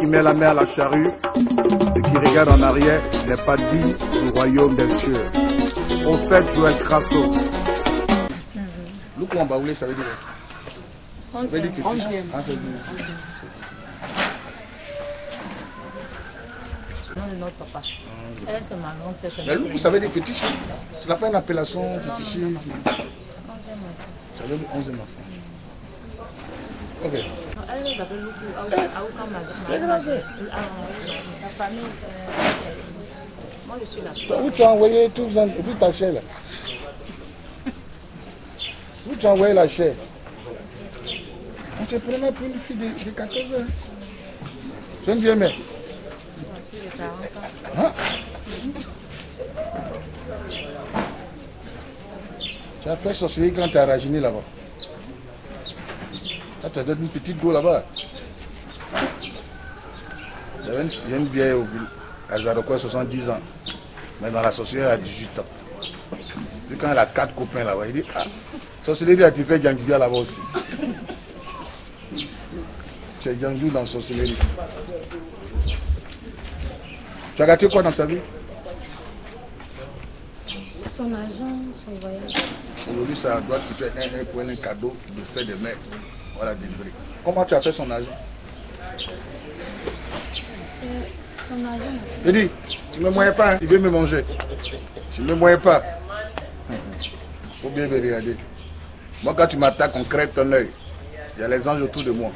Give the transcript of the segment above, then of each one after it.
qui met la main à la charrue et qui regarde en arrière n'est pas digne du royaume des cieux. Prophète Joël Crasso. Luku Mbaoulé, ça veut dire Ça veut dire fétiche Onzième. Ah, ça veut dire- Non, de notre papa. Elle, c'est ma grande sœur. c'est Mais notre Luku, ça veut dire fétiche. hein? Ce n'est pas une appellation fétichisme. onzième enfant. Ça veut dire 11e enfant. Ok. Elle les appelle beaucoup. Aouka. La famille. Moi, je suis là. Où tu as envoyé tout, toute ta chair là Où tu as envoyé la chair On te prenait pour une fille de, de 14 ans. C'est une vieille mère. Plus de 40 ans. Hein? Tu as fait sorcellerie quand tu as rajeuni là-bas. Là, tu as donné une petite go là-bas. Il y a une vieille au ville, à Zarokoy, 70 ans. Mais dans la sorcellerie, elle a 18 ans. Puis quand elle a quatre copains là-bas, il dit Ah, sorcellerie, tu fais Djangbia là-bas aussi. Tu es Djangbia dans sorcellerie. Tu as gâté quoi dans sa vie? Son agent, son voyage. Aujourd'hui, ça doit être un, un cadeau de fait de mec. Voilà, délivrer. Comment tu as fait son son agent. Je dis, tu ne me moyens pas, hein, il veut me manger. Tu ne me moyens pas. Il faut bien me regarder. Moi, quand tu m'attaques, on crève ton œil. Il y a les anges autour de moi.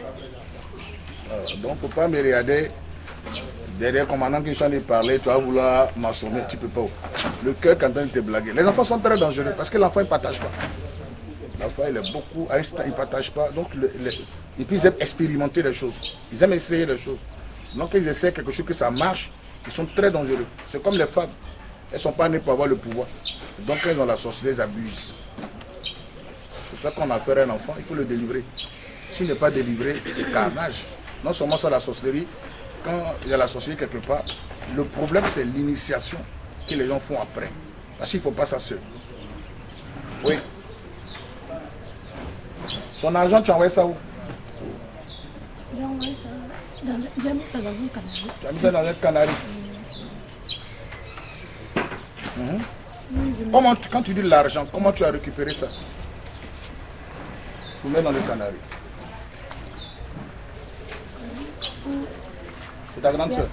Euh, donc, il ne faut pas me regarder. Derrière, comme maintenant que je suis en train de parler, tu vas vouloir m'assommer, tu ne peux pas. Le cœur quand on te blaguer. Les enfants sont très dangereux parce que l'enfant ne partage pas. L'enfant, il est beaucoup, à l'instant, il ne partage pas. Donc, et puis, ils aiment expérimenter les choses. Ils aiment essayer les choses. Donc, ils essaient quelque chose que ça marche, ils sont très dangereux. C'est comme les femmes. Elles ne sont pas nées pour avoir le pouvoir. Donc, elles ont la sorcellerie, elles abusent. C'est pour ça qu'on a fait un enfant, il faut le délivrer. S'il n'est pas délivré, c'est carnage. Non seulement ça, la sorcellerie, quand il y a la sorcellerie quelque part, le problème, c'est l'initiation que les gens font après. Parce qu'il ne faut pas ça seul. Oui. Son argent, tu envoyé ça où? J'ai envoyé ça dans, j'ai mis ça dans un canal. Tu as mis ça dans un canari. Mhm. Comment, tu- quand tu dis l'argent, comment tu as récupéré ça? Tu mets dans le canari. C'est ta grande soeur.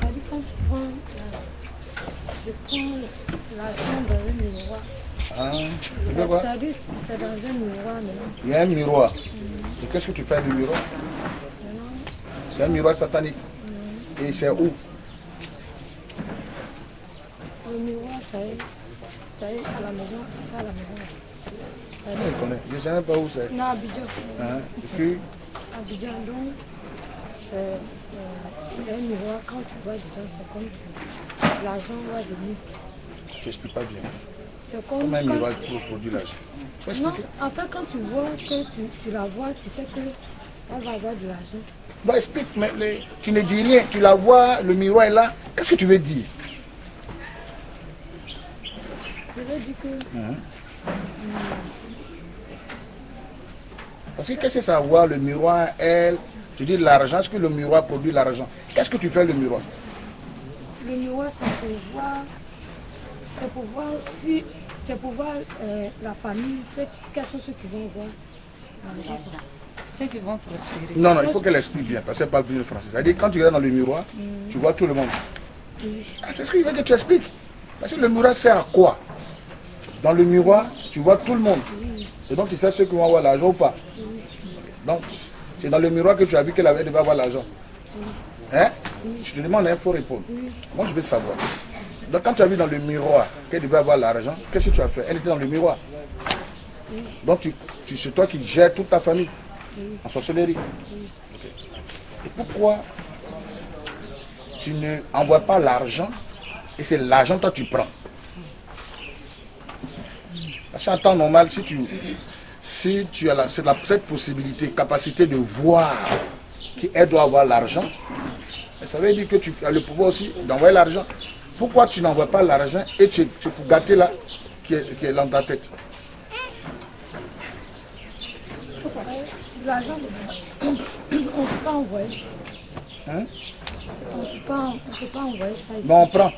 Quand tu prends, je prends l'argent dans un miroir. Dit c'est dans un miroir maintenant. Il y a un miroir. Et qu'est-ce que tu fais du miroir C'est un miroir satanique. Et c'est où Le miroir, ça est, ça est à la maison, c'est pas à la maison. Ça Je connais. Je ne sais même pas où c'est. Non, Abidjan. Hein Et puis, Abidjan, donc, c'est euh, c'est un miroir. Quand tu vois dedans, c'est comme l'argent va venir. je n'explique pas bien. C'est comme Comment un quand- miroir pour produire l'argent Non, en fait, quand tu vois que tu, tu la vois, tu sais qu'elle va avoir de l'argent. Bah explique, mais tu ne dis rien, tu la vois, le miroir est là. Qu'est-ce que tu veux dire? Je veux dire que Parce que qu'est-ce que ça voir le miroir, elle? Tu dis l'argent, est-ce que le miroir produit l'argent? Qu'est-ce que tu fais le miroir? le miroir, c'est pour voir, c'est pour voir si, c'est pour voir euh, la famille, ceux- quels sont ceux qui vont voir l'argent. Ceux qui vont prospérer. Non, non, il faut qu'elle explique bien, parce qu'elle parle plus le français. C'est-à-dire, quand tu regardes dans le miroir, tu vois tout le monde. Ah, c'est ce qu'il veut que tu expliques. Parce que le miroir sert à quoi? Dans le miroir, tu vois tout le monde. Et donc, tu sais ceux qui vont avoir l'argent ou pas? Donc, c'est dans le miroir que tu as vu qu'elle avait devait avoir l'argent. Hein? Je te demande, il faut répondre. Moi, je veux savoir. Donc, quand tu as vu dans le miroir qu'elle devait avoir l'argent, qu'est-ce que tu as fait? Elle était dans le miroir. Donc, tu, c'est toi qui gères toute ta famille en sorcellerie. Et pourquoi tu ne envoies pas l'argent et c'est l'argent que toi tu prends? Parce qu'en temps normal, si tu, si tu as la, la- cette possibilité, capacité de voir qu'elle doit avoir l'argent, ça veut dire que tu as le pouvoir aussi d'envoyer l'argent. Pourquoi tu n'envoies pas l'argent et tu, tu pour gâter là qui est, qui est dans ta tête l'argent, on ne peut pas envoyer. Hein? On ne peut pas, on peut pas envoyer ça ici. Bon, on prend.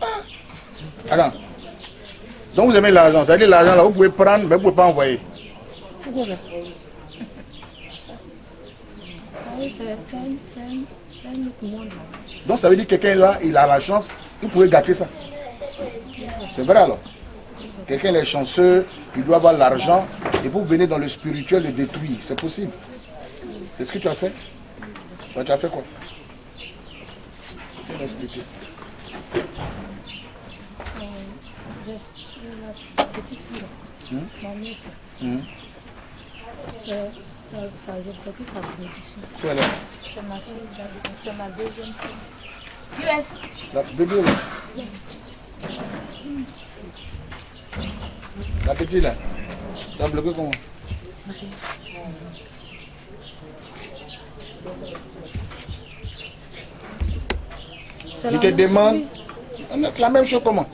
Ah. Attends. Donc vous aimez l'argent. Ça veut dire l'argent là, vous pouvez prendre, mais vous ne pouvez pas envoyer. Pourquoi ça Ah oui, c'est Donc ça veut dire que quelqu'un là, il a la chance, vous pouvez gâter ça. C'est vrai alors. Quelqu'un est chanceux, il doit avoir l'argent, et vous venez dans le spirituel le détruire. C'est possible. C'est ce que tu as fait Tu as fait quoi? Tu vas m'expliquer. Euh, Hum. Ça, ça, j'ai bloqué sa bénédiction. Toi là, C'est ma fille, c'est ma deuxième fille. La bébé là. La petite là. Tu as bloqué comment? C'est Je te demande. La même chose comment?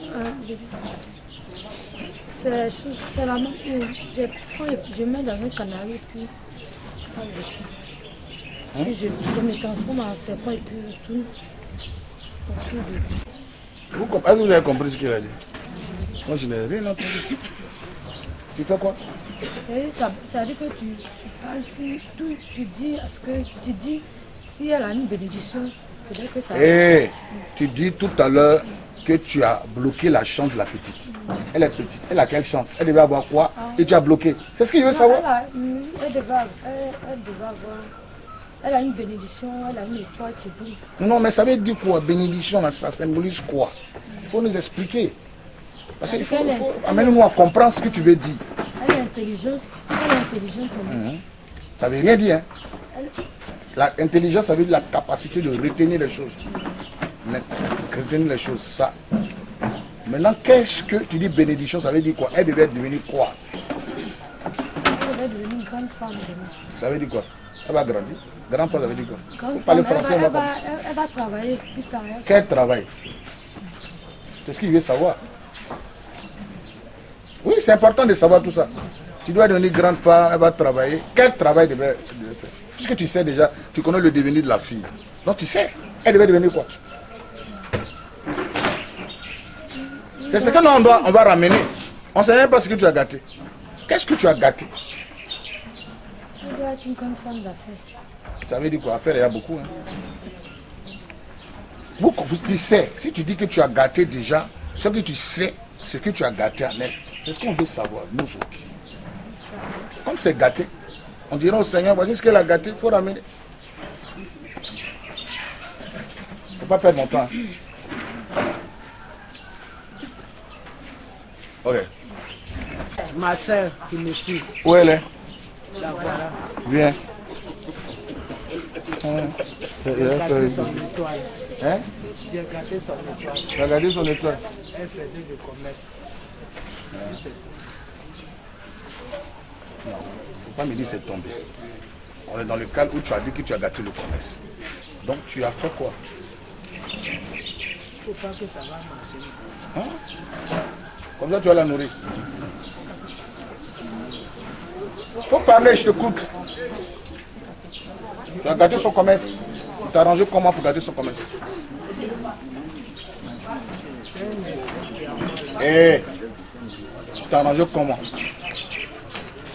Ça. C'est la chose- même. euh, Je prends et puis je mets dans un canari et puis je. Hein? Je, je me transforme en serpent et puis de lui. vous, que vous avez compris ce qu'il a dit Moi je n'ai rien entendu. Tu fais quoi? Ça, ça veut dire que tu, tu parles tout, tu dis à ce que tu dis si elle a une bénédiction, peut-être que ça. Eh, tu dis tout à l'heure que tu as bloqué la chance de la petite. Elle est petite. Elle a quelle chance? Elle devait avoir quoi? Et tu as bloqué. C'est ce que je veux Non, savoir. elle, a elle, devait, elle, elle devait avoir. Elle a une bénédiction, elle a une étoile qui brille. Non, mais ça veut dire quoi? Bénédiction, là, ça symbolise quoi? Il faut nous expliquer. Parce qu'il faut, faut amener-nous à comprendre ce que tu veux dire. Elle est intelligente, elle est intelligente comme Mhm. Ça veut rien dire. Hein? L'intelligence, ça veut dire la capacité de retenir les choses. Les choses, ça. Maintenant, qu'est-ce que tu dis bénédiction Ça veut dire quoi? Elle devait devenir quoi? Elle devait devenir une grande femme demain. Ça veut dire quoi? Elle va grandir. Grande femme, ça veut dire quoi? Grande elle, français, va, elle, va elle, travailler plus tard. elle- Quel travail? C'est ce qu'il veut savoir. Oui, c'est important de savoir tout ça. Tu dois devenir grande femme, elle va travailler. Quel travail devait, devait faire? Puisque tu sais déjà, tu connais le devenir de la fille. Donc tu sais, elle devait devenir quoi? C'est ce que nous on, doit, on va ramener. On ne sait même pas ce que tu as gâté. Qu'est-ce que tu as gâté? Elle doit être une grande femme d'affaires. Ça veut dire quoi? Affaire, il y a beaucoup. Hein. Beaucoup, tu sais, si tu dis que tu as gâté déjà, ce que tu sais, ce que tu as gâté en elle, c'est ce qu'on veut savoir, nous autres. Comme c'est gâté, on dira au Seigneur, voici ce qu'elle a gâté, il faut ramener. Il ne faut pas perdre mon temps. Ok. Ma soeur qui me suit, Où elle est? La voilà. Viens. Hein? J'ai gâté son étoile. Hein? Gâté son étoile. Regardez son étoile. Elle faisait du commerce. C'est- Non, faut pas me dire c'est tombé. On est dans le cadre où tu as dit que tu as gâté le commerce. Donc tu as fait quoi? Faut pas que ça va marcher. Hein? Comme ça tu vas la nourrir. Faut parler, je t'écoute. Tu as gâté son commerce. Tu t'es arrangé comment pour gâter son commerce Eh, tu t'es arrangé comment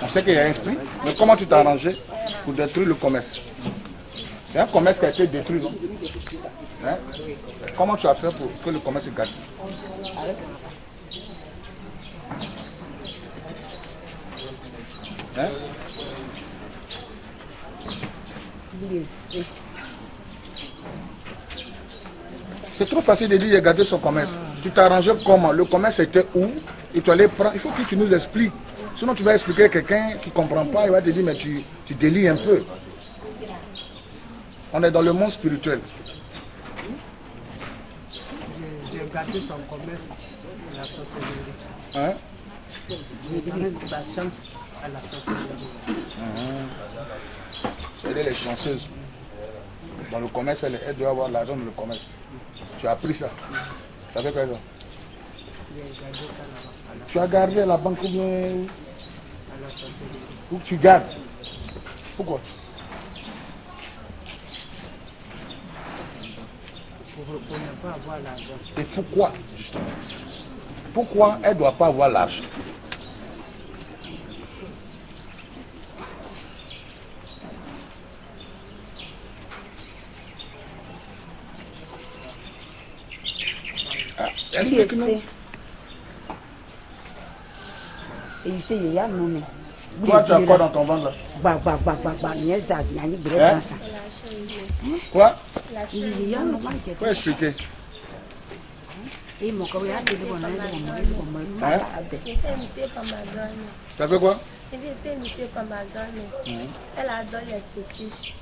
On sait qu'il y a un esprit, mais comment tu t'es arrangé pour détruire le commerce? C'est un commerce qui a été détruit, non? Hein? Comment tu as fait pour que le commerce se gâte? Hein? C'est trop facile de dire j'ai gâté son commerce. Tu t'es arrangé comment? Le commerce était où? Et tu allais prendre. Il faut que tu nous expliques. Sinon, tu vas expliquer à quelqu'un qui ne comprend pas. Il va te dire, mais tu, tu délies un peu. On est dans le monde spirituel. J'ai- gâté son commerce la sorcellerie. Hein? Donné sa chance à la sorcellerie. C'est les chanceuses. Dans le commerce, elle, elle doit avoir l'argent dans le commerce. Tu as appris ça. Tu as fait quoi ça Tu as gardé à la banque ou bien. Ou tu gardes? Pourquoi? Pour, pour ne pas avoir l'argent. Et pourquoi, justement? Pourquoi elle ne doit pas avoir l'argent Ah, Explique-nous. Nome. Toi, tu as quoi dans ton ventre gba gba nye za nyanyi gbere Hein? Quoi? Faut expliquer. Abe. J'étais grand-mère. Tu as fait quoi J'ai été invitée par ma grand-mère. Elle adore les fétiches.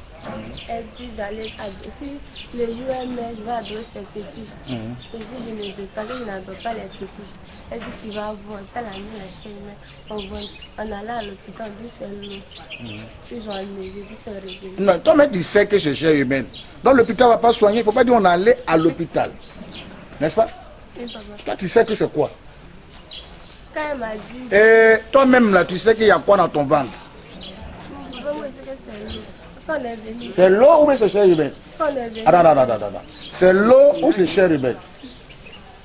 Elle dit d'aller adorer. Si le jour elle met, je vais adorer ses fétiches. Je dis, je ne veux pas, que je n'adore pas les fétiches. Elle dit, tu vas voir. Elle a mis la chaîne, on voit. On allait à l'hôpital, puis c'est l'eau. Ils ont enlevé, puis c'est revenu. Non, toi-même, tu sais que c'est chair humaine. Donc l'hôpital ne va pas soigner. Il ne faut pas dire on allait à l'hôpital. N'est-ce pas? Toi, tu sais que c'est quoi quand elle m'a dit, Et toi-même, là, tu sais qu'il y a quoi dans ton ventre c'est l'eau ou c'est Attends, attends, attends, attends. C'est l'eau ou c'est chair humaine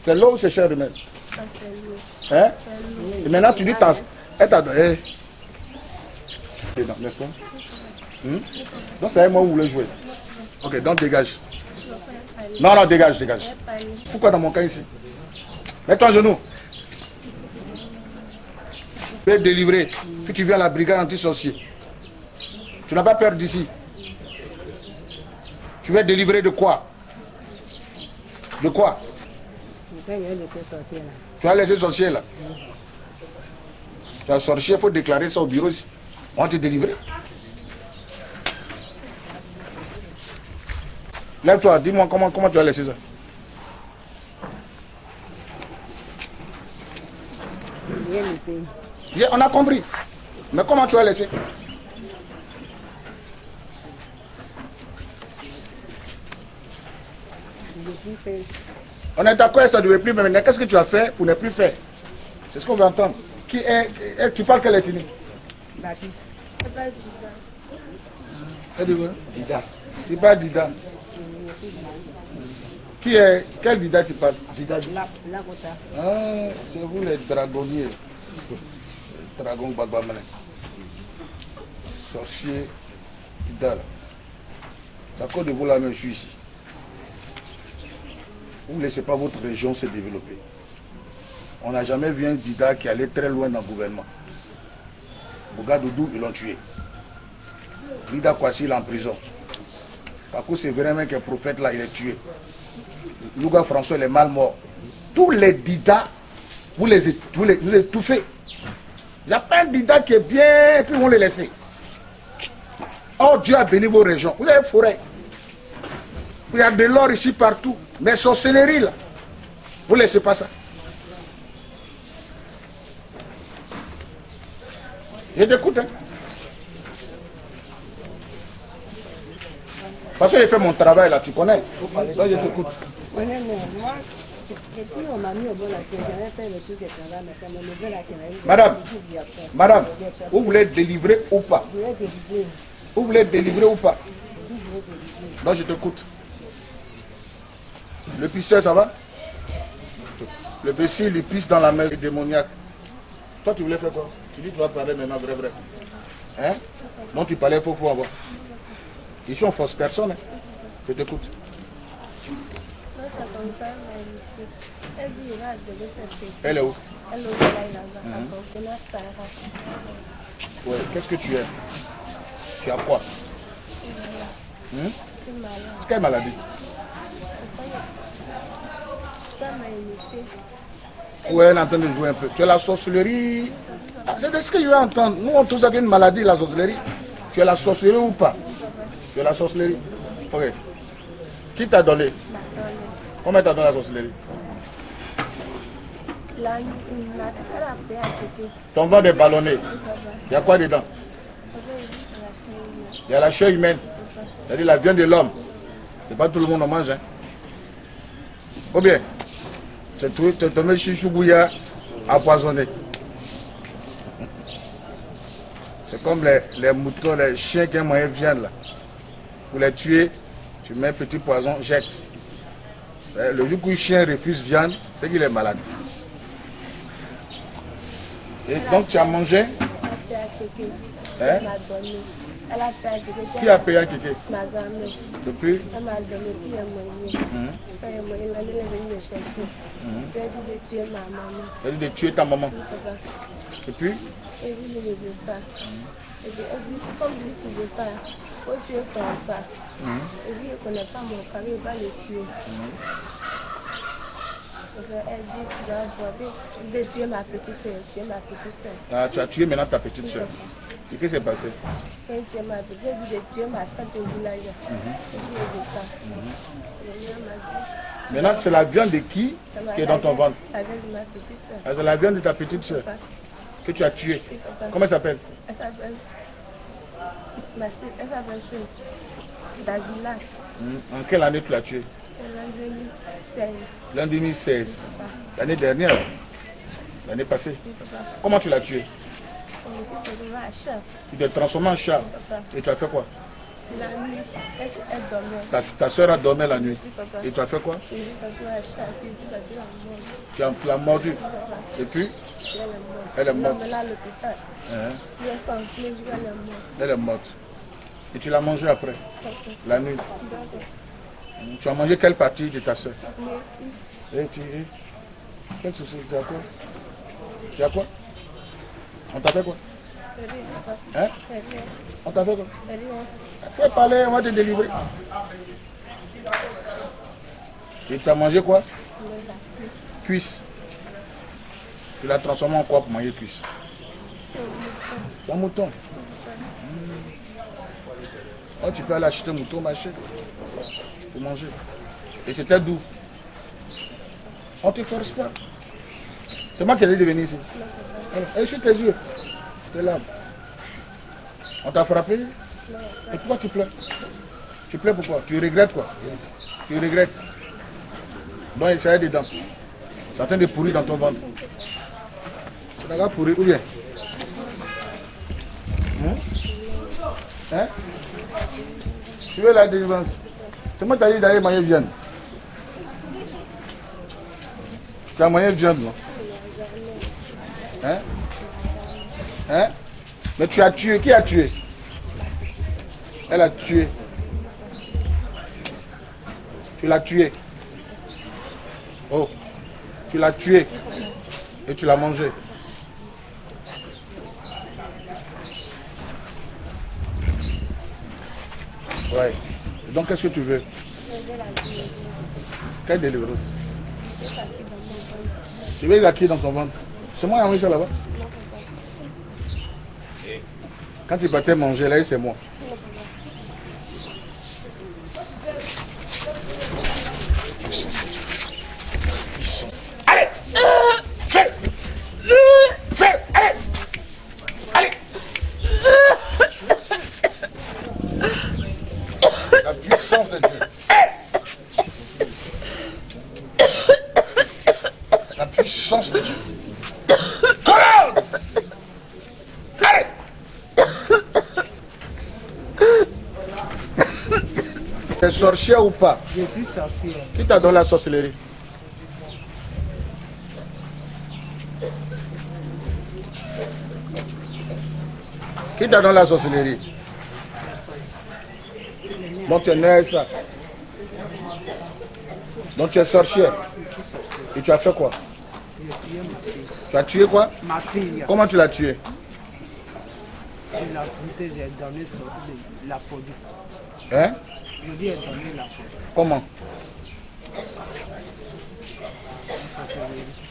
C'est l'eau ou c'est. Hein C'est l'eau. Et maintenant, tu dis, t'as- elle t'a donné. Donc, N'est-ce pas Hmm? Donc, c'est moi où vous voulez jouer. Ok, donc dégage. Non, non, dégage, dégage. Pourquoi dans mon cas ici? Mets-toi à genoux. Tu es délivré. Puis tu viens à la brigade anti-sorcier. Tu n'as pas peur d'ici. Tu veux être délivré de quoi? De quoi? Tu as laissé sorcier là. Tu as sorcier, il faut déclarer ça au bureau ici. On va te délivrer. Lève-toi, dis-moi comment, comment tu as laissé ça. On a compris. Mais comment tu as laissé? On est d'accord, ça ne devait plus, mais maintenant, qu'est-ce que tu as fait pour ne plus faire? C'est ce qu'on veut entendre. Qui est, est- tu parles quelle ethnie? Dida. Tu parles Dida. Qui est, quel Dida tu parles? Dida. La la. Ah, c'est vous les dragonniers. Dragon Babamane. Sorcier, Dal. C'est à cause de vous là même, je suis ici. Vous ne laissez pas votre région se développer. On n'a jamais vu un Dida qui allait très loin dans le gouvernement. Bougadoudou, ils l'ont tué? Lida Kwasi, il est en prison. Par contre, c'est vraiment qu'un prophète là, il est tué. Louga François, il est mal mort. Tous les Dida, vous les, vous les, vous étouffez. Il n'y a pas un Dida qui est bien, et puis on les laisse. Oh, Dieu a béni vos régions. Vous avez forêt. Il y a de l'or ici partout. Mais sorcellerie là, vous ne laissez pas ça. Je t'écoute. Hein. Parce que j'ai fait mon travail là, tu connais. Donc je t'écoute. Honnêtement, moi, depuis on m'a mis au bon la tête, j'avais fait le truc de travail, mais ça me levait la tête. Madame, Madame, vous voulez être délivré ou pas? Délivrer. Vous voulez être délivré ou pas? Donc je t'écoute. Le pisseur, ça va? Le bécier, il pisse dans la main démoniaque. Toi, tu voulais faire quoi? Tu dis tu vas parler maintenant vrai, vrai. Hein? Non, tu parlais faux, faux avant. Ici, on force personne. hein. Je t'écoute. Mais ici. Elle est où? Elle est Sarah. Ouais, qu'est-ce que tu es? Tu as quoi? Hein? Malade. Quelle maladie? Ouais, elle est en train de jouer un peu. Tu as la sorcellerie? Ah, C'est ce que je vais entendre. Nous, on trouve ça qu'une maladie, la sorcellerie. Tu as la sorcellerie ou pas? As la sorcellerie. Ok. Qui t'a donné? Comment t'a donné la sorcellerie La. Ton ventre est ballonné. Il y a quoi dedans? Il y a la chair humaine. C'est-à-dire la viande de l'homme. C'est pas tout le monde en mange. Hein. Ou bien C'est tombé chichoubouya empoisonné. C'est comme les, les moutons, les chiens qui ont moyen viande là. Pour les tuer, tu mets un petit poison, jette. Eh, Le jour où un chien refuse viande, c'est qu'il est malade. Et donc tu as mangé Elle a fait à quelqu'un. Hein? A. Qui a payé à quelqu'un Ma grand-mère. Depuis Elle m'a donné, puis elle m'a. Quand elle elle est venue me chercher. Elle dit de tuer ma maman. Elle a dit de tuer ta maman. Et puis? Et puis je ne veux pas. Et puis elle dit, comme je ne veux pas, faut tuer. Et je ne connais pas mon papa, il va le tuer. Elle dit, tu dois aborder, de tuer ma petite soeur, tuer ma petite soeur. ah, tu as tué maintenant ta petite soeur. Et qu'est-ce qui s'est passé? Ma petite, dit de tuer ma village. Je ne veux pas. Maintenant, c'est la viande de qui qui est dans ton ventre? Ça vient de ma petite soeur. Ah, C'est la viande de ta petite soeur que tu as tuée. Comment elle s'appelle Elle s'appelle? Ma sœur, elle s'appelle. Davila. Hmm, En quelle année tu l'as 16. L'an 2016. L'année dernière? L'année passée? Comment tu l'as à chat. Tu t'es transformé en chat. Et tu as fait quoi? La nuit, elle, elle dormait. ta, ta soeur a dormi la nuit. Et tu as fait quoi? Tu as- tu l'as mordu. Et puis elle est morte. Elle est hein, elle est morte. Et tu l'as mangée après, la nuit. Tu as mangé quelle partie de ta soeur? Et tu. Quel souci? Tu as quoi? Tu as quoi? On t'a fait quoi? Hein? On t'a fait quoi? Hein. Fais parler, on va te délivrer. Et tu as mangé quoi? Cuisse. Tu l'as transformé en quoi pour manger cuisse Un mouton. Hmm. Oh, tu peux aller acheter un mouton, machin, pour manger. Et c'était d'où On te force pas. C'est moi qui ai dit de venir ici. Et sur tes yeux, tes larmes. On t'a frappé Et pourquoi tu pleures? Tu pleures pourquoi? Tu regrettes quoi? Tu regrettes. Donc s'agit dedans. C'est en train de dans ton ventre. C'est d'accord pourrir ou bien? Hein Hein? Tu veux la délivrance? C'est moi qui t'ai dit d'aller manger viande. Tu as mangé viande, non? Hein? Hein? Mais tu as tué. Qui a tué? Elle a tué. Tu l'as tué. Oh. Tu l'as tué. Et tu l'as mangé. Ouais. Donc qu'est-ce que tu veux? Quelle délivrance? Tu veux la qui dans ton ventre? C'est moi qui ai ça là-bas Quand tu partais manger là, c'est moi. Allez Fais Fais Allez Allez La puissance de Dieu. La puissance de Dieu. Commande Allez T'es sorcier ou pas? Je suis sorcière. Qui t'a donné la sorcellerie? Qui t'a donné la sorcellerie? Donc tu es né. Donc tu es sorcière. Et tu as fait quoi? Tu as tué quoi? Ma fille, Comment tu l'as tué? Je l'ai goûté, j'ai donné la produit. Hein? Je lui ai donné la sortie. Comment?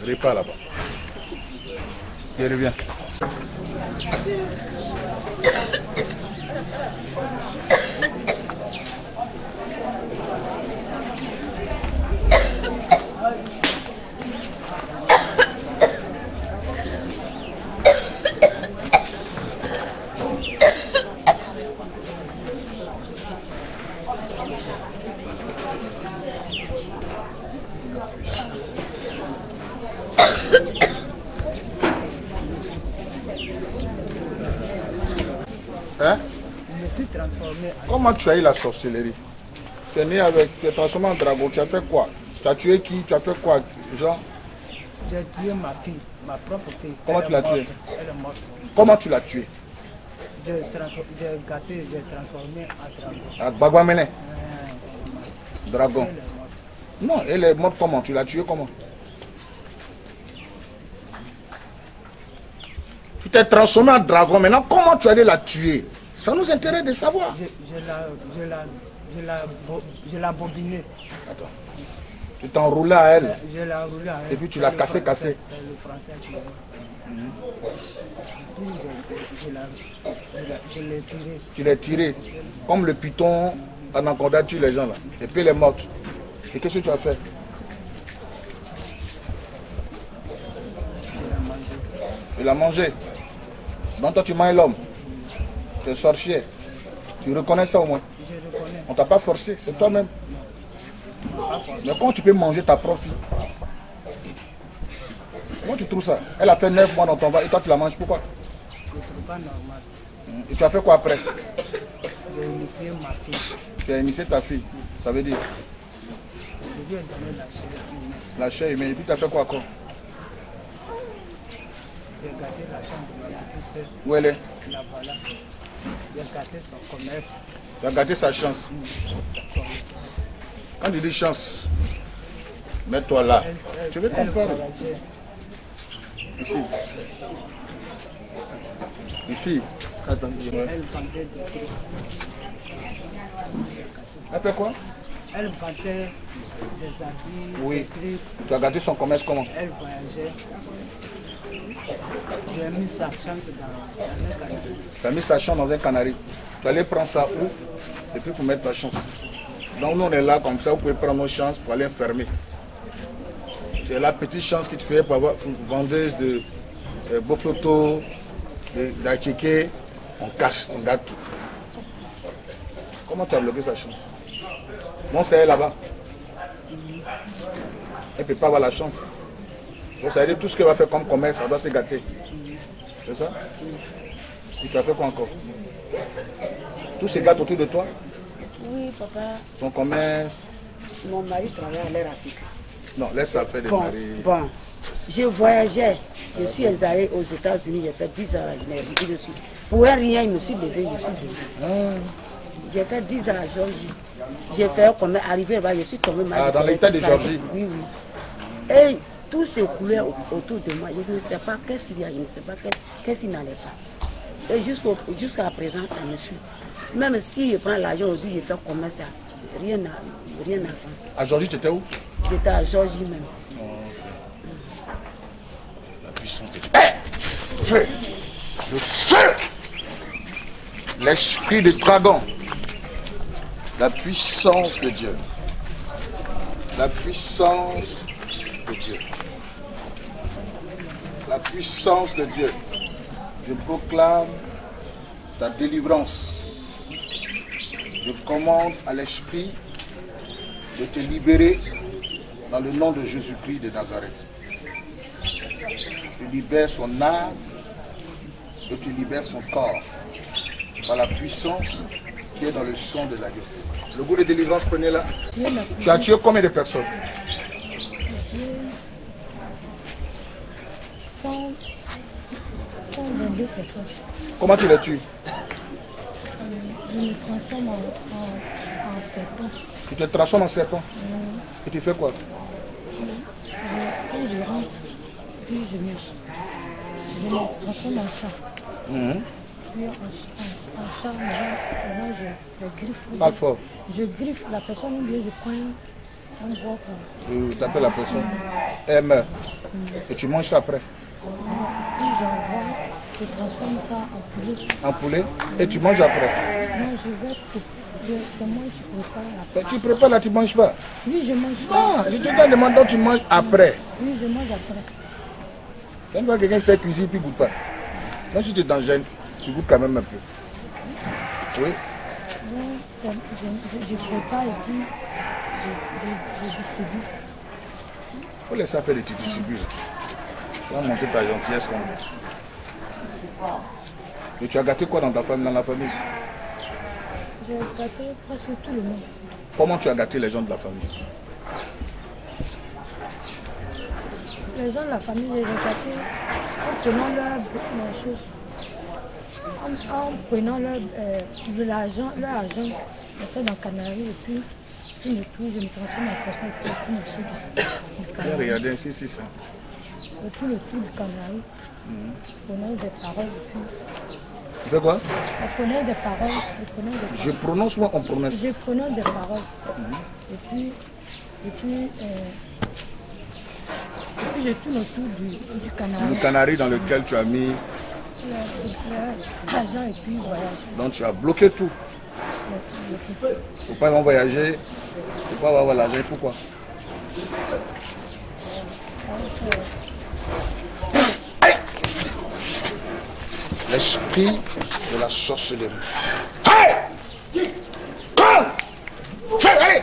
Repas là-bas. Je reviens. Tu as eu la sorcellerie Tu es né avec, tu es transformé en dragon, tu as fait quoi? Tu as tué qui? Tu as fait quoi Jean? J'ai tué ma fille, ma propre fille. Comment Elle tu l'as tuée? Elle est morte. Comment tu l'as tué J'ai gâté, j'ai transformé en dragon. À Euh, Dragon. Elle. Non, elle est morte comment? Tu l'as tuée comment? Tu t'es transformé en dragon. Maintenant, comment tu allais la tuer? Ça nous intéresse de savoir. Je, je la, je la, je la, bo- je la bobiné. Attends. Tu t'es enroulé à elle. Je l'ai enroulé à elle. Et puis tu l'as cassé, cassé. C'est le français qui. Puis je, je, la- je la- je l'ai tiré. Tu l'as tirée. Comme le python anaconda tue les gens là. Et puis elle est morte. Et qu'est-ce que tu as fait? Je l'ai mangé. Tu l'as mangé. Donc toi tu manges l'homme. Tu es sorcier. Tu reconnais ça au moins. Je reconnais. On t'a pas forcé, c'est toi-même. Mais comment tu peux manger ta fille Comment tu trouves ça? Elle a fait 9 mois dans ton ventre et toi tu la manges pourquoi? Je ne trouve pas normal. Et tu as fait quoi après? J'ai initié ma fille. Tu as initié ta fille. Ça veut dire? Je lui ai donné la chair humaine. la chair humaine. Et puis tu as fait quoi encore? J'ai gardé la chambre de ma petite soeur. Où elle est? La voilà. J'ai gardé son commerce. Tu as gâté sa chance. Quand tu dis chance, mets-toi là. Elle- elle- Tu veux comprendre? Ici. Ici. Elle vendait des trucs. Fait quoi? Elle vendait des habits, Oui. des trucs. Tu as gâté son commerce comment? Elle voyageait. Mis sa chance dans. Tu as mis sa chance dans un canari. Tu allais prendre ça où Et puis pour mettre ta chance. Donc nous on est là comme ça, vous pouvez prendre nos chances pour aller fermer. C'est la petite chance qui te fait pour avoir une vendeuse de euh, Bofoto, de- d'Acheke, on cache, on gâte tout. Comment tu as bloqué sa chance? Non, c'est là-bas. Elle ne peut pas avoir la chance. Donc ça veut dire tout ce qu'elle va faire comme commerce, ça doit se gâter. C'est ça Et tu as fait quoi encore Tout se gâte autour de toi Oui, papa. Ton commerce Mon mari travaille à l'air Afrique. Non, laisse ça faire des Bon, maris. bon, je voyageais. Je suis allé aux États-Unis, j'ai fait 10 ans à l'université. Je suis. Pour rien, il me suis levé, je suis levé. J'ai fait 10 ans à Georgie. J'ai fait comme arrivé là-bas, je suis tombé malade. Ah, dans l'État de Georgie. Oui, oui. Et tout se coulait autour de moi. Je ne sais pas qu'est-ce qu'il y a, je ne sais pas qu'est- qu'est-ce qui n'allait pas. Et jusqu'à présent, ça me suit. Même si je prends l'argent aujourd'hui, je fais comme ça. Rien n'a- rien n'avance. À Georgie, tu étais où? J'étais à Georgie même. La puissance de Dieu. Feu Le feu L'esprit de dragon. La puissance de Dieu. La puissance de Dieu. La puissance de Dieu. Je proclame ta délivrance. Je commande à l'esprit de te libérer dans le nom de Jésus-Christ de Nazareth. Tu libères son âme et tu libères son corps par la puissance qui est dans le sang de l'agneau. Le goût de délivrance, prenez-la. Tu as tué combien de personnes? Personnes. Comment tu les tues Je me transforme en, en, en serpent. Tu te transformes en serpent. Et tu fais quoi Je- quand je rentre, puis je me, je me transforme en chat. Mhm. Puis en, en, chat, maintenant, je, je griffe. Parle fort. Je griffe la personne ou bien je prends un bois. quoi. Tu appelles la personne. Elle meurt. Et tu manges après. Puis j'envoie, je transforme ça en poulet. En poulet. Et tu manges après. Moi, je vais C'est moi qui prépare tu prépares là, tu manges pas. Oui, je mange. Ah, je te demandant, tu manges après. Oui, je mange après. Tu vois quelqu'un qui fait cuisine puis il goûte pas. Quand tu te dans gêne, tu goûtes quand même un peu. Oui. C'est- je, je, je prépare et puis je, je, je distribue. Faut laisser ça faire des petites distributions. Tu vas monter ta gentillesse comme Et tu as gâté quoi dans ta famille, dans la famille? J'ai gâté presque tout le monde. Comment tu as gâté les gens de la famille? Les gens de la famille, j'ai gâté en prenant leur leurs choses. En, en prenant leur, euh, de l'argent, leur argent, dans Canary et puis tout le tout, je me transforme en serpent et puis le du, du Canary. ainsi, si ça. Et tout le tout du Canary. Prenant des paroles Tu fais quoi? Des paroles, je prenais des paroles. Je prononce ou on prononce? Je prenais des paroles. Et puis, et puis, euh, et puis je tourne autour du, du canal. Le canari dans lequel tu as mis, L'argent et puis voyage. donc tu as bloqué tout. Le- le- Faut pas voyager, faut pas avoir l'argent. Pourquoi? L'esprit de la sorcellerie. Hey Comme Fais, allez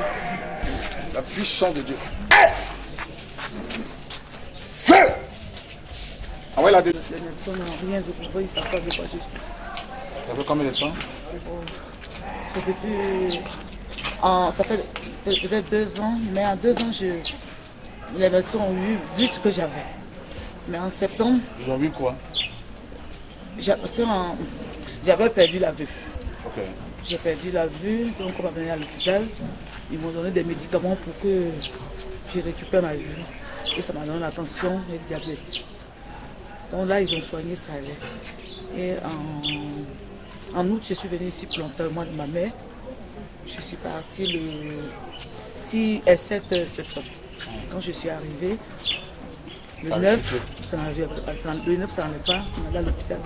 La puissance de Dieu. Hey Fais Envoie la deux. Les médecins n'ont rien de pouvoir, ils ne savent pas de quoi je suis. Ça fait combien de temps? Ça fait plus. en- ça fait peut- peut-être deux ans, mais en deux ans, je, les médecins ont vu, vu ce que j'avais. Mais en septembre, Ils ont vu quoi? J'avais perdu la vue. J'ai perdu la vue, donc on m'a amené à l'hôpital. Ils m'ont donné des médicaments pour que je récupère ma vue. Et ça m'a donné la tension et le diabète. Donc là, ils ont soigné, ça allait. Et en, en août, je suis venue ici planter le mois de ma mère. Je suis partie le 6 et 7 septembre. Quand je suis arrivée, le Ah, 9, c'était- ça n'allait pas. Le 9, ça n'allait pas. On allait à l'hôpital.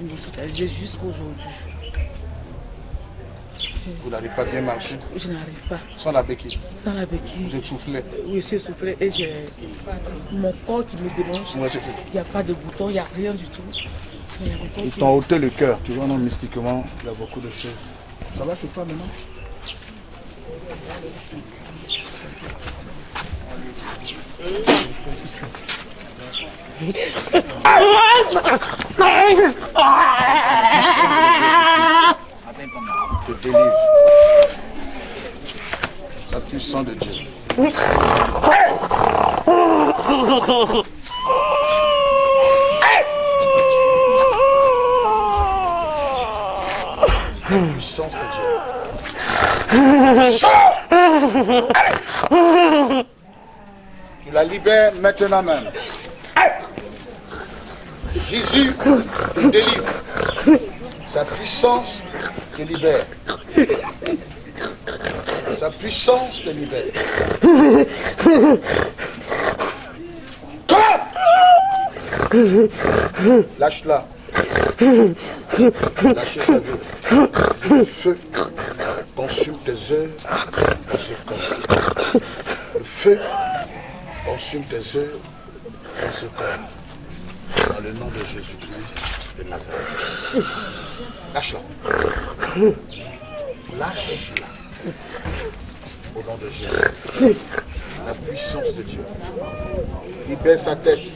Ils m'ont hospitalisé jusqu'aujourd'hui. Vous n'avez pas bien marché Je n'arrive pas. sans la béquille. Sans la béquille. Vous êtes soufflé. Oui, j'ai soufflé et j'ai mon corps qui me démange. Ouais, Il n'y a pas de bouton, il n'y a rien du tout. Il Ils qui- t'ont ôté le cœur. Tu vois, non, mystiquement, il y a beaucoup de choses. Ça va chez toi maintenant? Te délivre. La puissance de Dieu. Puissance de Dieu. Tu la libères maintenant même. Jésus te délivre. Sa puissance te libère. Sa puissance te libère. Lâche-la. Lâchez sa. Le feu consume tes dans ce corps. Le feu consume tes œuvres dans ce corps. Le nom de Jésus-Christ de Nazareth. Lâche-la. Lâche-la. Au nom de Jésus. La puissance de Dieu. Libère sa tête.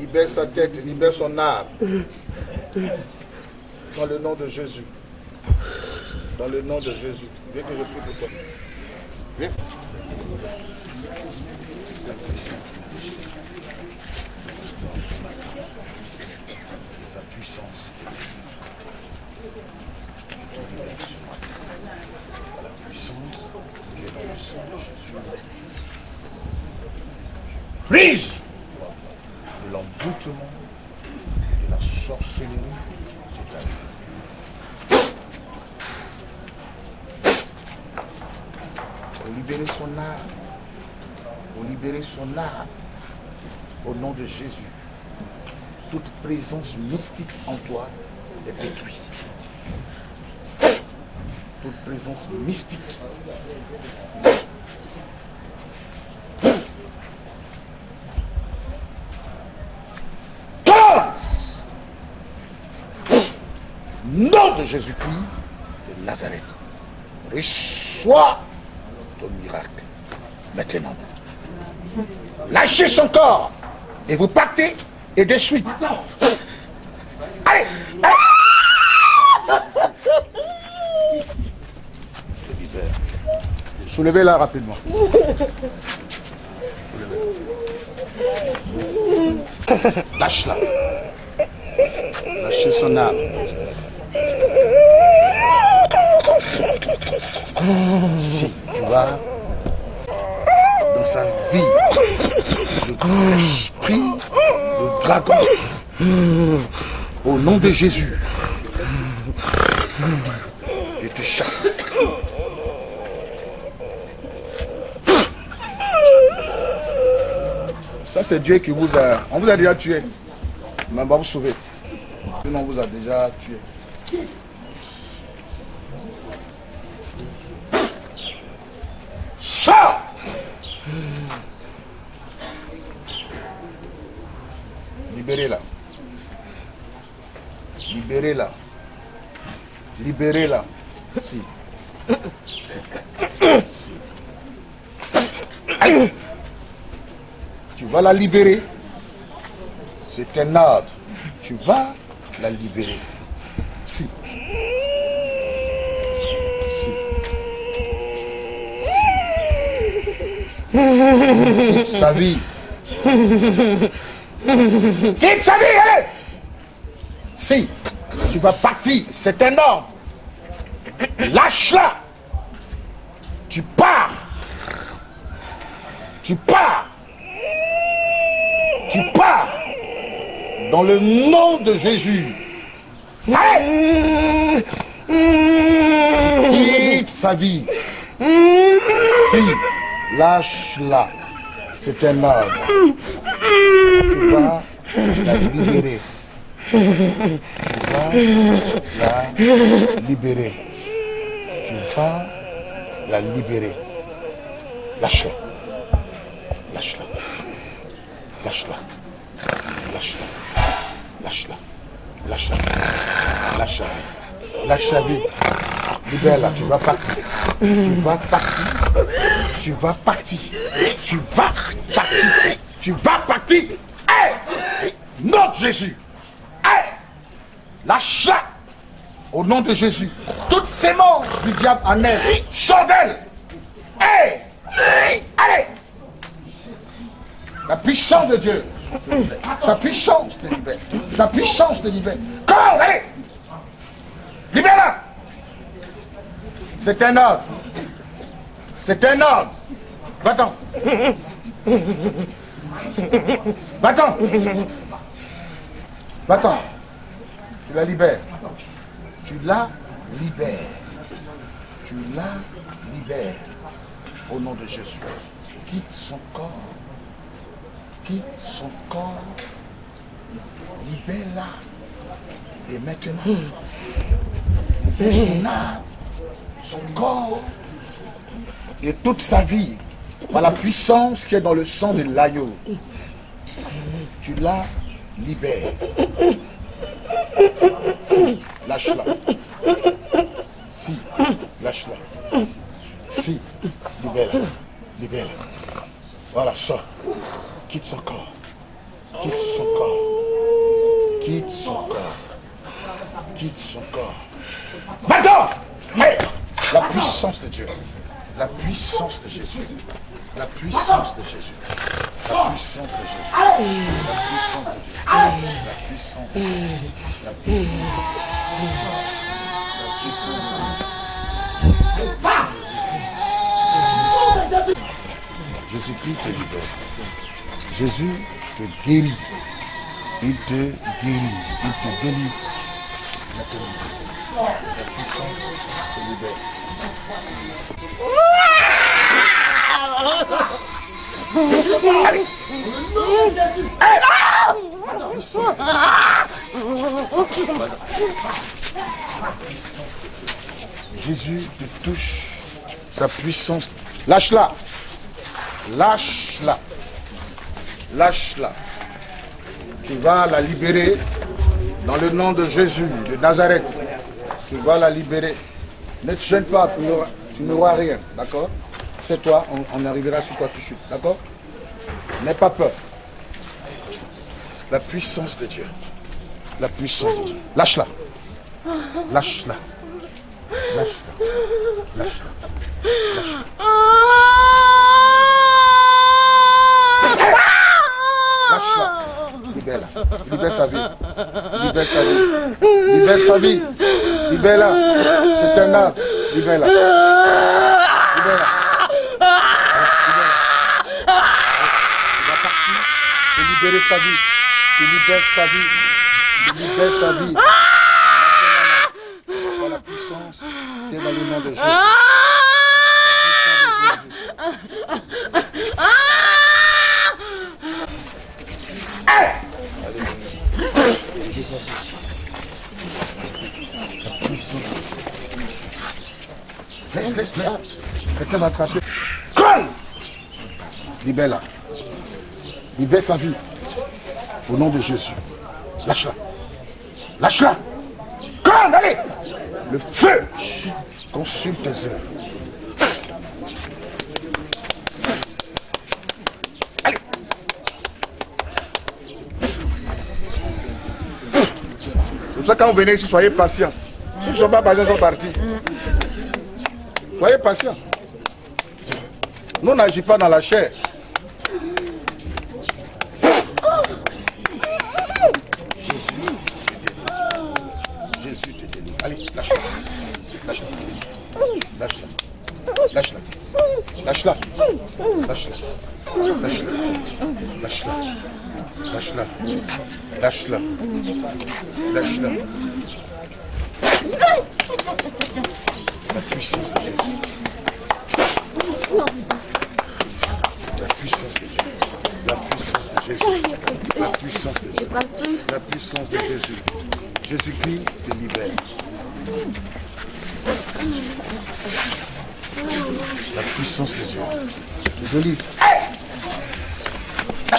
Libère sa tête. Libère son âme. Dans le nom de Jésus. Dans le nom de Jésus. Viens que je prie pour toi. Viens. La puissance de Jésus. Sa puissance. La puissance qui est dans le sang de Jésus. L'emboutement de la sorcellerie. Pour libérer son âme. Pour libérer son âme. Au nom de Jésus. Toute présence mystique en toi est détruite. Toute présence mystique. nom de Jésus-Christ de Nazareth, reçois ton miracle maintenant. Lâchez son corps et vous partez et de suite. Allez. Je libère. Soulevez-la rapidement. Lâche-la. Lâchez son âme. Si tu vas dans sa vie, l'esprit de dragon, au nom de Jésus, je te chasse. Ça, c'est Dieu qui vous a. On vous a déjà tué. Mais on va vous sauver. Sinon, on vous a déjà tué. Sors Libérez-la. Libérez-la. Libérez-la. Si. Si. Tu vas la libérer. C'est un ordre. Tu vas la libérer. Si. Si. Si. Sa. Quitte sa vie, allez? Si. Tu vas partir. C'est un ordre. Lâche-la. Tu pars. Tu pars. Tu pars. Dans le nom de Jésus. Allez. Quitte sa vie. Si. Lâche-la. C'est un ordre. Tu vas la libérer. Tu vas la libérer. Tu vas la libérer. Lâche-la. Lâche-la. Lâche-la. Lâche-la. Lâche-la. Lâche-la. Lâche-la. Lâche la vie. Libère-la. Tu vas partir. Tu vas partir. Tu vas partir. Tu vas partir. Tu vas partir. Hey! Notre Jésus. Hey! Lâche-la. Au nom de Jésus. Toutes ces morts du diable en elle. Sors d'elle. Hey! Allez! La puissance de Dieu. Sa puissance te libère. Sa puissance te libère. Corps, allez! Libère-la! C'est un ordre. C'est un ordre. Va-t'en. Va-t'en. Va-t'en. Tu la libères. Tu la libères. Tu la libères. Au nom de Jésus. Quitte son corps. Quitte son corps. Libère-la. Et maintenant, libère son âme, son corps et toute sa vie par la puissance qui est dans le sang de l'agneau. Tu la libères. Si, lâche-la. Si, lâche-la. Si, libère-la. Libère-la. Voilà, sors. Quitte son corps. Quitte son corps. Quitte son corps. Quitte son corps. Maintenant la puissance de Dieu. La puissance de Jésus. La puissance de Jésus. La puissance de Jésus. La puissance de Jésus. La puissance de Jésus. La puissance. Jésus-Christ te libère. Jésus te guérit. Il te guérit. Il te délivre. La puissance te libère. Jésus te touche sa puissance. Lâche-la. Lâche-la. Lâche-la. Tu vas la libérer dans le nom de Jésus de Nazareth. Tu vas la libérer. Ne te gêne pas, tu n'auras rien, d'accord? Toi, on, arrivera sur tout de suite, d'accord? N'aie pas peur. La puissance de Dieu. La puissance de Dieu. Lâche-la. Lâche-la. Lâche-la. Lâche-la. Lâche-la. Libère-la. Libère sa vie. Libère sa vie. Libère sa vie. Libère-la. C'est un arbre. Libère-la. Libère-la. Il va partir et libérer sa vie. Tu libères sa vie. Tu libères sa vie. Par la puissance qui est dans le nom de Jésus. La puissance de Jésus. Laisse, laisse, laisse. Quelqu'un va attraper. Colle Libère-la. Libère sa vie. Au nom de Jésus. Lâche-la. Lâche-la. Colle, allez Le feu consume tes œuvres. C'est pour ça quand vous venez ici, soyez patient. Ceux qui ne sont pas patients sont partis. Soyez patient. Nous on n'agit pas dans la chair.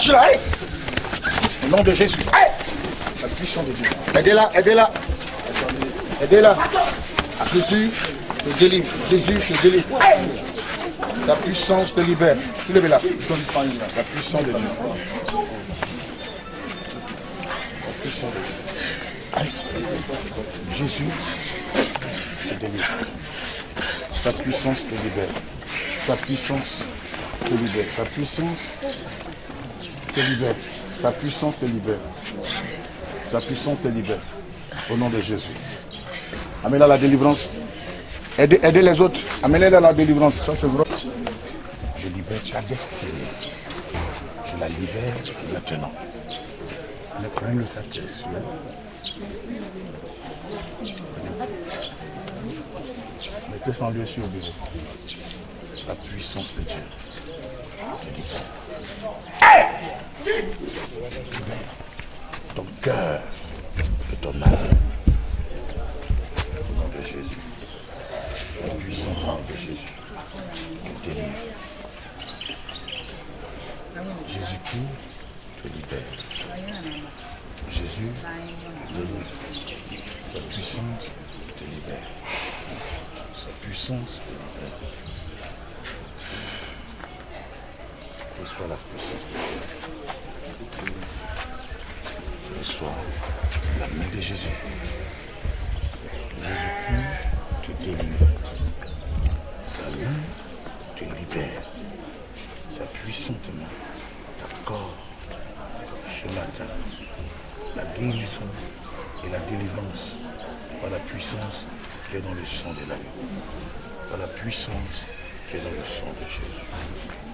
Lâche-la, allez Au nom de Jésus. Allez La puissance de Dieu. Aidez-la, aidez-la. Aidez-la. Jésus te délivre. Jésus te délivre. La puissance te libère. Soulevez-la. La puissance de Dieu. La puissance de Dieu. Allez. Jésus te délivre. Sa puissance te libère. Sa puissance te libère. Sa puissance te libère. Sa puissance te libère. Sa puissance te libère. Au nom de Jésus. Amenez-la à la délivrance. Aidez, aidez les autres. Amenez-la à la délivrance. Ça, c'est vrai. Je libère ta destinée. Je la libère maintenant. Ne prenez le sac. Mettez son lieu sur. La puissance de Dieu. Ton cœur et ton âme. Au nom de Jésus. La puissance nom de Jésus. te délivre. Jésus-Christ te libère. Jésus te délivre. Sa puissance te libère. Sa puissance te libère. Reçois la puissance de Dieu. Reçois la main de Jésus. Jésus-Christ te délivre. Sa main te libère. Sa puissante main t'accorde ce matin la guérison et la délivrance par la puissance qui est dans le sang de l'agneau. Par la puissance qui est dans le sang de Jésus.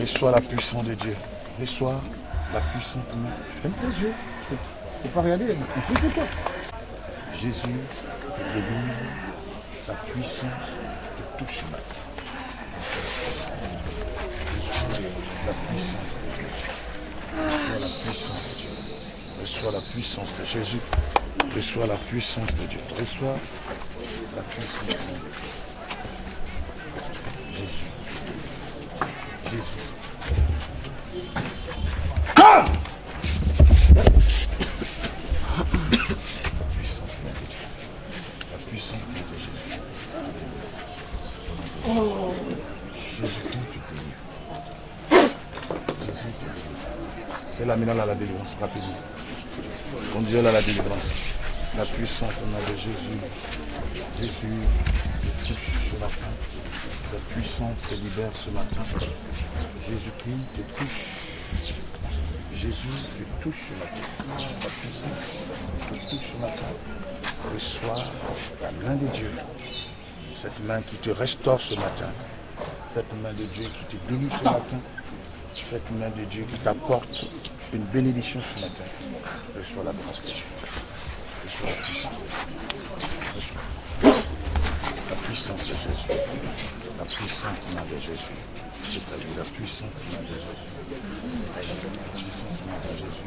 Reçois la puissance de Dieu. Reçois la. Ferme tes yeux. Il ne faut pas regarder. Implique-toi. Jésus te délivre. Sa puissance te touche. La puissance de Jésus. Reçois la puissance de Jésus. Reçois la puissance de Dieu. Reçois la puissance de Dieu. Rapidement. Conduisez là la délivrance. La puissance main de Jésus. Jésus te touche ce matin. Sa puissance te libère ce matin. Jésus-Christ te touche. Jésus te touche ce matin. La puissance te touche ce matin. Reçois la main de Dieu. Cette main qui te restaure ce matin. Cette main de Dieu qui te délivre ce matin. Cette main de Dieu qui t'apporte une bénédiction ce matin. Reçois la grâce de Dieu. Reçois la puissance de Dieu. La puissance de Jésus. La puissante main de Jésus. C'est ta vie, la puissante main de Jésus. La puissante main de Jésus.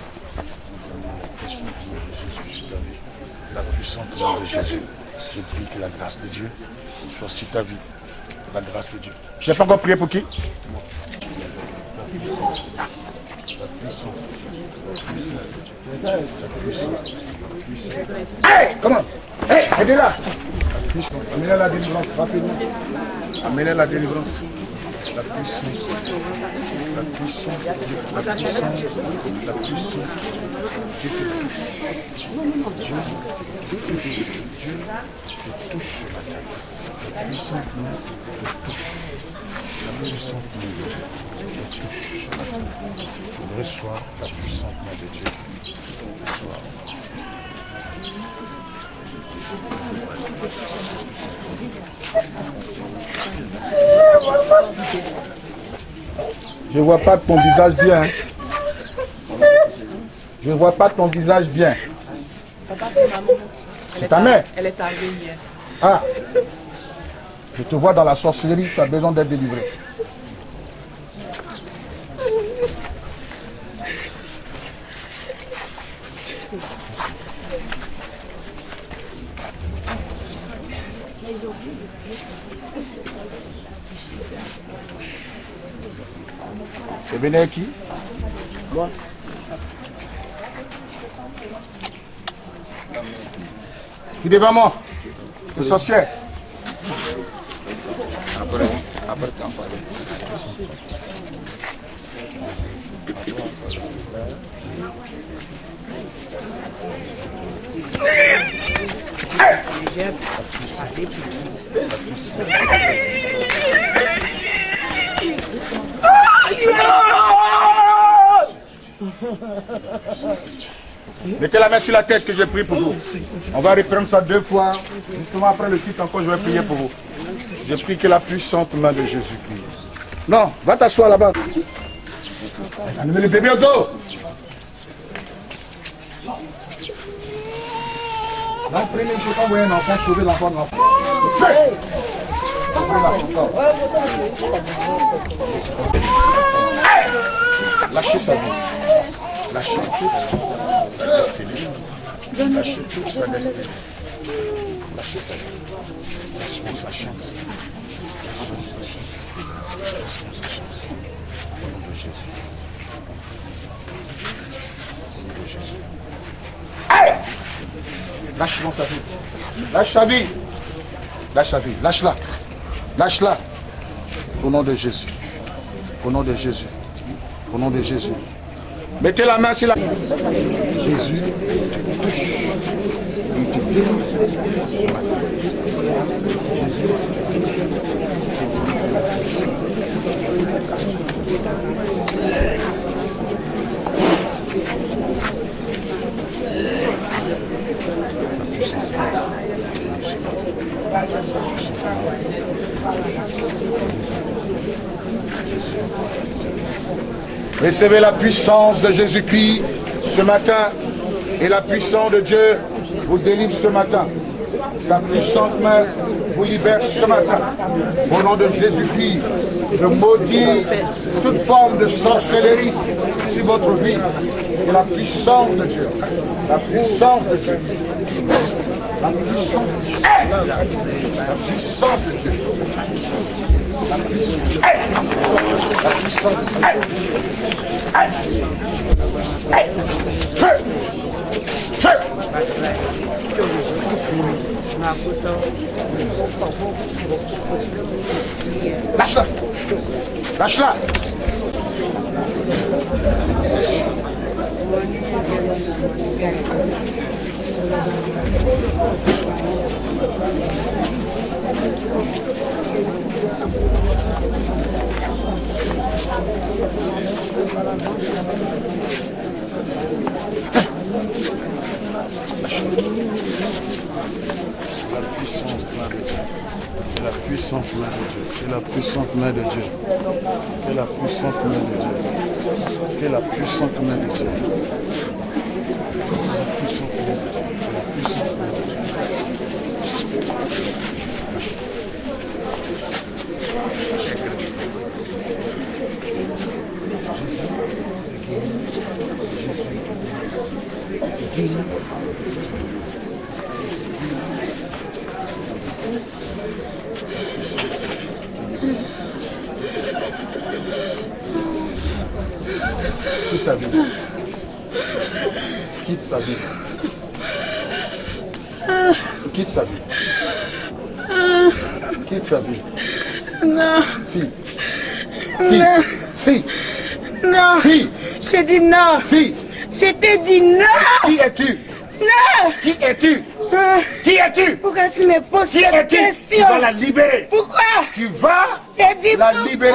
La puissante main de Jésus. La de Jésus. Je prie que la grâce de Dieu soit sur ta vie. La grâce de Dieu. Je n'ai pas encore prié pour qui? Hey, comment Hey, aidez-la Amenez la délivrance rapidement. Amenez la délivrance. La puissance. La puissance. La puissance. La puissance. Dieu te touche. Dieu te touche. Dieu te touche. La puissante main te touche. La puissante main de Dieu te touche matin. Reçois la puissante main de Dieu. Reçois. Je vois pas ton visage bien. Je vois pas ton visage bien. Papa, c'est ta mère Elle est arrivée hier. Ah Je te vois dans la sorcellerie, tu as besoin d'être délivré. C'est venu qui? Moi, Qui devant moi Le sorcier. Mettez la main sur la tête que je prie pour vous. On va reprendre ça deux fois. Justement après le titre encore, je vais prier pour vous. Je prie que la puissante main de Jésus-Christ. Non, va t'asseoir là-bas. Le bébé au dos. Là, prenez, je pas un enfant, sauver l'enfant de l'enfant. Hey Lâchez sa vie. Lâchez toute sa destinée. Lâchez toute sa destinée. Lâchez sa vie. Laissons sa chance. Laissons sa chance. Laissons sa chance. Au nom de Jésus. Au nom de Jésus. Hey Lâche-moi sa vie. Lâche sa vie. Lâche sa vie. Lâche-la. Lâche-la. Au nom de Jésus. Au nom de Jésus. Au nom de Jésus. Mettez la main sur la... Jésus. Recevez la puissance de Jésus-Christ ce matin et la puissance de Dieu vous délivre ce matin. Sa puissante main vous libère ce matin. Au nom de Jésus-Christ, je maudis toute forme de sorcellerie sur votre vie. Et la puissance de Dieu. La puissance de Dieu. La puissance de Dieu. La puissance de Dieu. La puissance, la puissance de Dieu. Feu! Feu! Lâche-la! Lâche-la! La puissante main de Dieu. C'est la puissante main de Dieu. C'est la puissante main de Dieu. C'est la puissante main de Dieu. La puissante main de Dieu. La puissante main de Dieu. Quitte sa vie. Quitte sa vie. Quitte sa vie. Quitte sa vie. Non, Si. Si. Si. non. Si. J'ai dit non. Si. Je t'ai dit non. Qui es-tu? Non. Qui es-tu? Ah, Qui es-tu? Pourquoi tu me poses Qui cette es-tu? Tu question? vas la libérer. Pourquoi? Tu vas dit la pourquoi? libérer.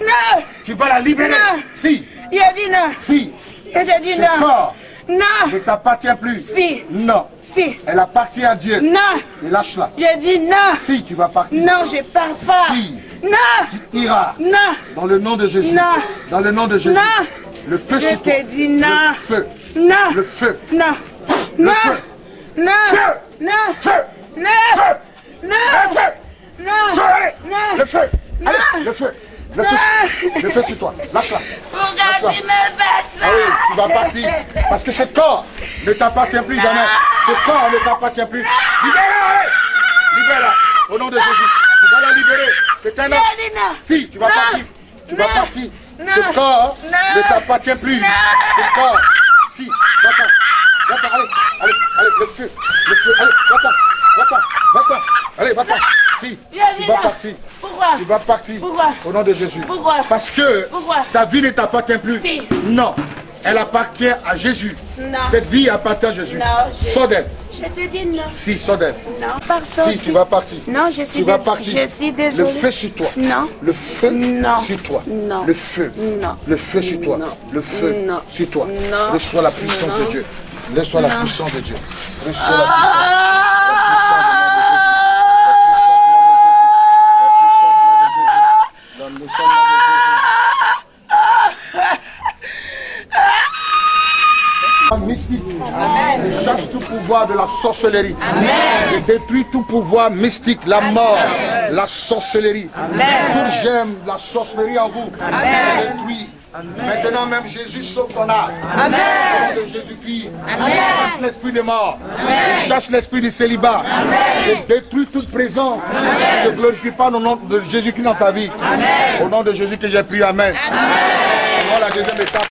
Non. Tu vas la libérer. Non. Si. J'ai dit non. Si. Je t'ai dit Ce non. corps Non. ne t'appartient plus. Si. Non. Si. Elle appartient à Dieu. Non. Et lâche-la. J'ai dit non. Si tu vas partir. Non, je pars pas. Si. Non. Tu iras. Non. Dans le nom de Jésus. Non. Dans le nom de Jésus. Non. Le feu Je t'ai dit non. Le feu. Non. Le feu. Non. Non. feu. Non. Non. Feu. Non. Non. Le feu. Non. Non. Le feu. Allez, Non. le feu. Le feu. Le feu sur toi. Lâche-la. Pourquoi tu me fais ça Ah oui, tu vas partir. Parce que ce corps ne t'appartient plus jamais. Ce corps ne t'appartient plus. Libère-la. Libère-la. Au nom de Jésus. Tu vas la libérer. C'est un homme. Si, tu vas Non. partir. Tu vas partir. Non. Ce corps Non. ne t'appartient plus. Non. Ce corps. Si, va-t'en. Va-t'en, allez, allez, allez, le feu. Le feu, allez, va-t'en. Va-t'en, va-t'en. Allez, va-t'en. Si, tu vas partir. Pourquoi? Tu vas partir. Pourquoi? Au nom de Jésus. Pourquoi? Parce que Pourquoi? sa vie ne t'appartient plus. Si. Non. Elle appartient à Jésus. Non. Cette vie appartient à Jésus. Sors d'elle. Je te dis non. Si, d'elle. Non. Par Si, tu vas partir. Non, je suis Tu vas partir. Je suis désolée. Le feu sur toi. Non. Le feu Non. sur toi. Non. Le feu. Non. Le feu sur toi. Non. Le feu Non. sur toi. Non. Reçois la puissance Non. de Dieu. Reçois la puissance de Dieu. Reçois Ah. La puissance. La puissance de Jésus. La puissance de Jésus. mystique. Et chasse tout pouvoir de la sorcellerie. Et détruit tout pouvoir mystique, la mort, la sorcellerie. Tout j'aime la sorcellerie en vous. Détruit. Maintenant même Jésus sauve ton âme. Au nom de Jésus-Christ. Chasse l'esprit de mort. Chasse l'esprit du célibat. Et détruit toute présence. Ne glorifie pas le nom de Jésus-Christ dans ta vie. Au nom de Jésus que j'ai prié. Amen. Voilà la deuxième étape.